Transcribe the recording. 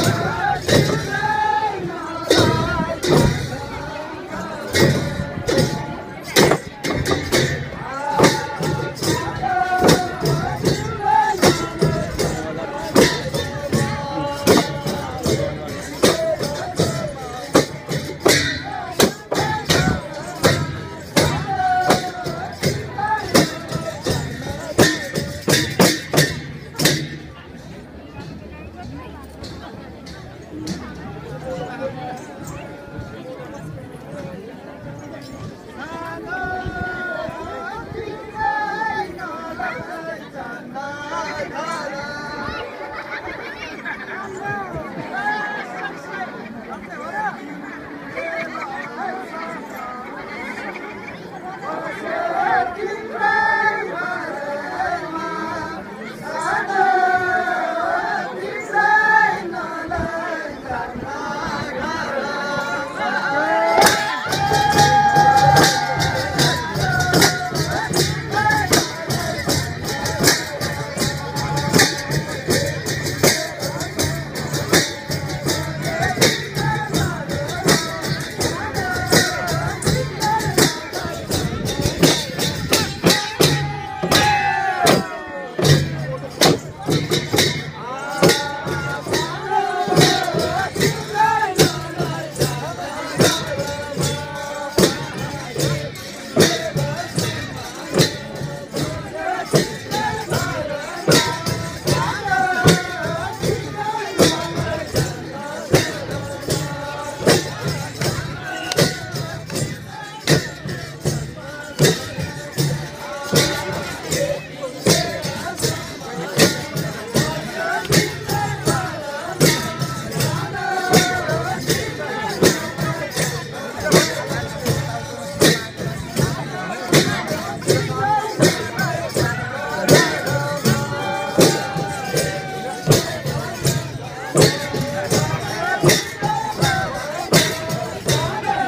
Obrigado.